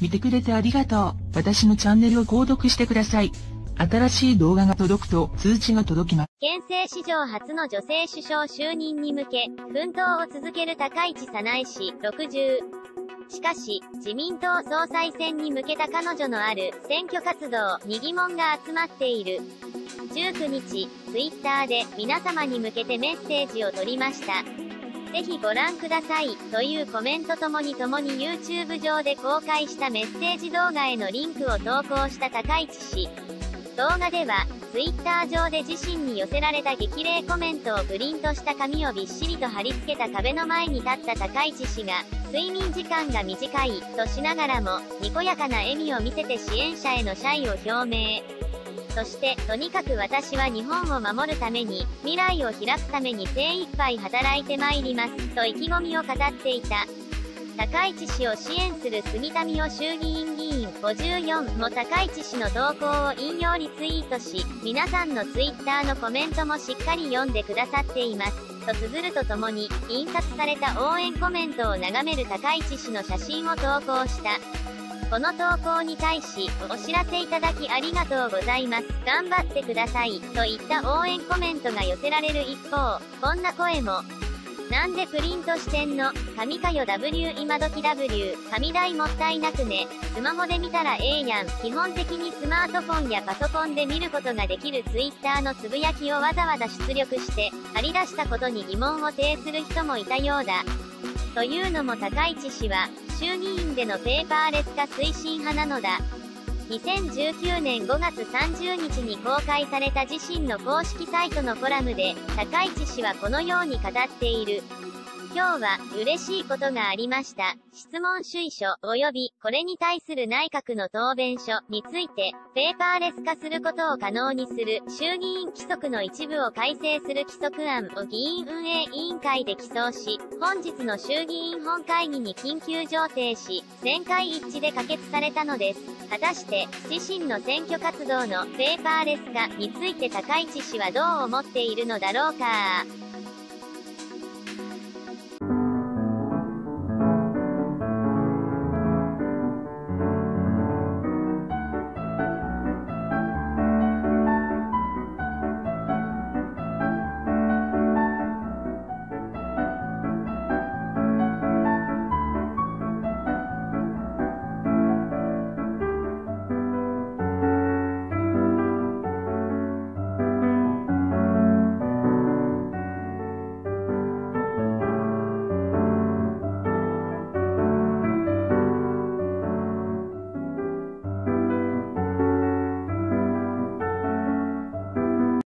見てくれてありがとう。私のチャンネルを購読してください。新しい動画が届くと通知が届きます。県政史上初の女性首相就任に向け、奮闘を続ける高市早苗氏、60。しかし、自民党総裁選に向けた彼女のある選挙活動に疑問が集まっている。19日、ツイッターで皆様に向けてメッセージを取りました。ぜひご覧ください、というコメントともにともに YouTube 上で公開したメッセージ動画へのリンクを投稿した高市氏。動画では、Twitter 上で自身に寄せられた激励コメントをプリントした紙をびっしりと貼り付けた壁の前に立った高市氏が、睡眠時間が短い、としながらも、にこやかな笑みを見せて支援者への謝意を表明。そして、とにかく私は日本を守るために、未来を開くために精一杯働いてまいります、と意気込みを語っていた。高市氏を支援する杉田水脈衆議院議員54も高市氏の投稿を引用リツイートし、皆さんのツイッターのコメントもしっかり読んでくださっています。と綴るとともに、印刷された応援コメントを眺める高市氏の写真を投稿した。この投稿に対し、お知らせいただきありがとうございます。頑張ってください。といった応援コメントが寄せられる一方、こんな声も。なんでプリントしてんの？紙かよ W 今時 W。紙代もったいなくね。スマホで見たらええやん。基本的にスマートフォンやパソコンで見ることができる Twitter のつぶやきをわざわざ出力して、貼り出したことに疑問を呈する人もいたようだ。というのも高市氏は、衆議院でのペーパーレス化推進派なのだ。2019年5月30日に公開された自身の公式サイトのコラムで、高市氏はこのように語っている。今日は、嬉しいことがありました。質問主意書、及び、これに対する内閣の答弁書について、ペーパーレス化することを可能にする、衆議院規則の一部を改正する規則案を議員運営委員会で起草し、本日の衆議院本会議に緊急上呈し、全会一致で可決されたのです。果たして、自身の選挙活動のペーパーレス化について高市氏はどう思っているのだろうか